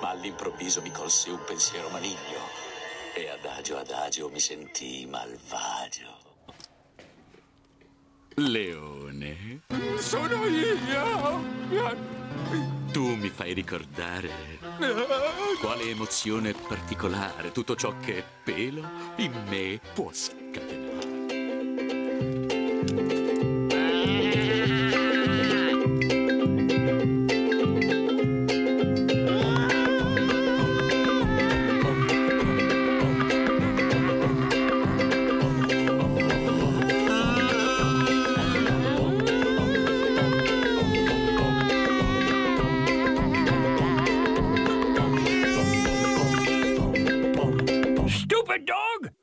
ma all'improvviso mi colse un pensiero maligno e adagio adagio mi sentii malvagio. Leone, Sono io! tu mi fai ricordare quale emozione particolare tutto ciò che è pelo in me può scatenare. stupid dog?